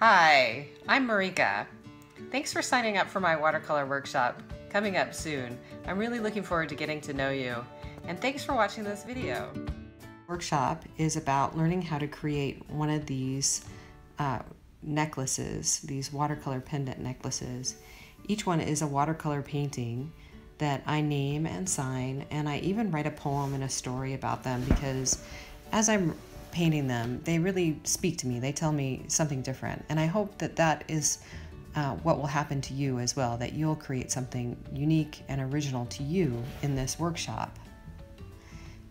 Hi, I'm Marika. Thanks for signing up for my watercolor workshop coming up soon. I'm really looking forward to getting to know you. And thanks for watching this video. Workshop is about learning how to create one of these uh, necklaces, these watercolor pendant necklaces. Each one is a watercolor painting that I name and sign, and I even write a poem and a story about them because as I'm painting them, they really speak to me. They tell me something different. And I hope that that is uh, what will happen to you as well, that you'll create something unique and original to you in this workshop.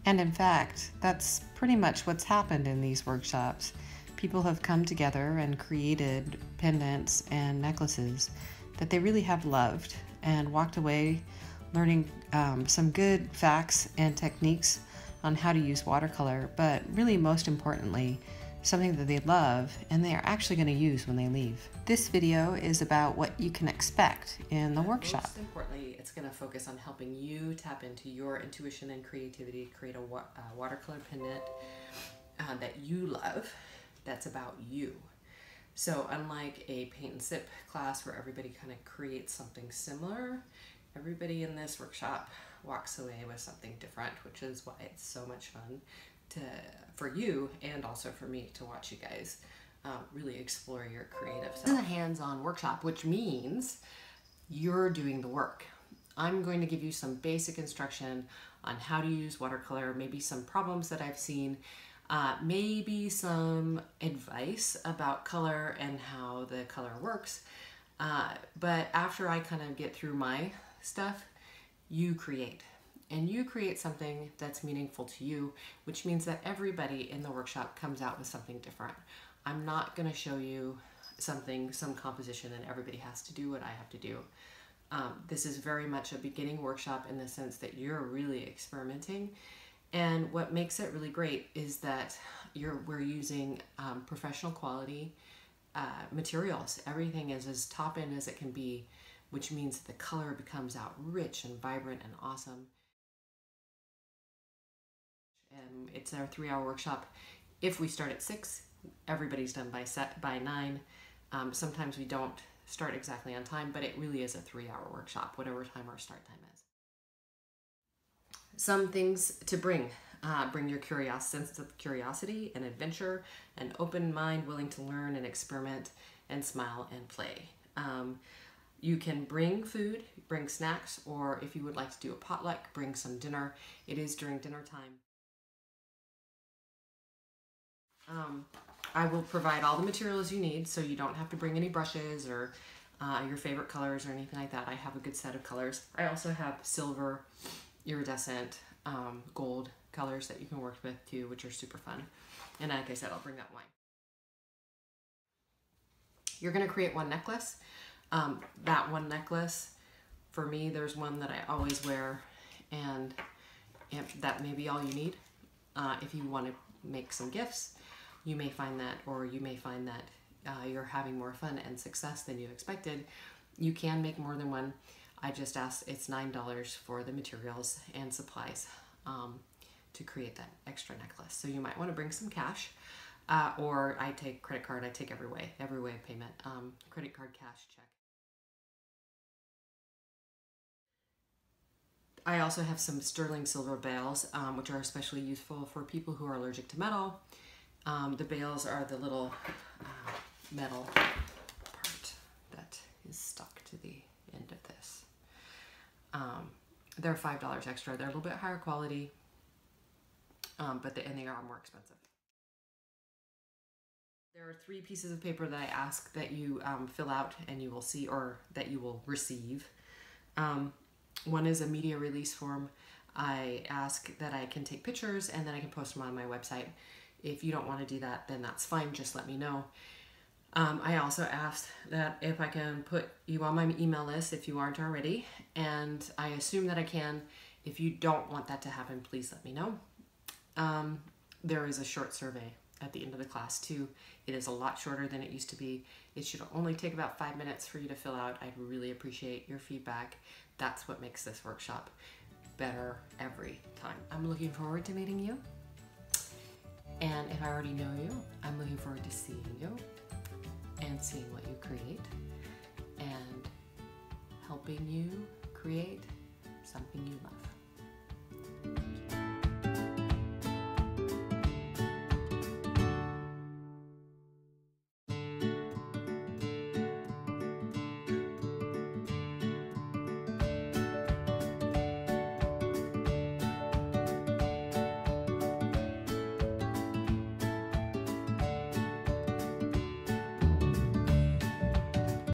And in fact, that's pretty much what's happened in these workshops. People have come together and created pendants and necklaces that they really have loved and walked away learning um, some good facts and techniques on how to use watercolor, but really most importantly, something that they love and they are actually going to use when they leave. This video is about what you can expect in the workshop. Most importantly, it's going to focus on helping you tap into your intuition and creativity, create a wa uh, watercolor pendant uh, that you love, that's about you. So unlike a paint and sip class where everybody kind of creates something similar, everybody in this workshop walks away with something different, which is why it's so much fun to for you and also for me to watch you guys um, really explore your creative self. This is a hands-on workshop, which means you're doing the work. I'm going to give you some basic instruction on how to use watercolor, maybe some problems that I've seen, uh, maybe some advice about color and how the color works. Uh, but after I kind of get through my stuff, you create. And you create something that's meaningful to you, which means that everybody in the workshop comes out with something different. I'm not going to show you something, some composition, and everybody has to do what I have to do. Um, this is very much a beginning workshop in the sense that you're really experimenting. And what makes it really great is that you're, we're using um, professional quality uh, materials. Everything is as top end as it can be which means the color becomes out rich and vibrant and awesome. And it's our three hour workshop. If we start at six, everybody's done by set by nine. Um, sometimes we don't start exactly on time, but it really is a three hour workshop, whatever time our start time is. Some things to bring. Uh, bring your curiosity, sense of curiosity and adventure, an open mind willing to learn and experiment and smile and play. Um, you can bring food, bring snacks, or if you would like to do a potluck, bring some dinner. It is during dinner time. Um, I will provide all the materials you need so you don't have to bring any brushes or uh, your favorite colors or anything like that. I have a good set of colors. I also have silver, iridescent, um, gold colors that you can work with too, which are super fun. And like I said, I'll bring that wine. You're gonna create one necklace. Um, that one necklace, for me, there's one that I always wear, and that may be all you need. Uh, if you want to make some gifts, you may find that, or you may find that uh, you're having more fun and success than you expected. You can make more than one. I just asked, it's $9 for the materials and supplies um, to create that extra necklace. So you might want to bring some cash. Uh, or I take credit card, I take every way, every way of payment, um, credit card, cash, check. I also have some sterling silver bales, um, which are especially useful for people who are allergic to metal. Um, the bales are the little uh, metal part that is stuck to the end of this. Um, they're $5 extra. They're a little bit higher quality, um, but they, and they are more expensive. There are three pieces of paper that I ask that you um, fill out and you will see, or that you will receive. Um, one is a media release form. I ask that I can take pictures and then I can post them on my website. If you don't want to do that, then that's fine. Just let me know. Um, I also asked that if I can put you on my email list if you aren't already, and I assume that I can. If you don't want that to happen, please let me know. Um, there is a short survey at the end of the class too. It is a lot shorter than it used to be. It should only take about five minutes for you to fill out. I'd really appreciate your feedback. That's what makes this workshop better every time. I'm looking forward to meeting you. And if I already know you, I'm looking forward to seeing you. And seeing what you create and helping you create something you love.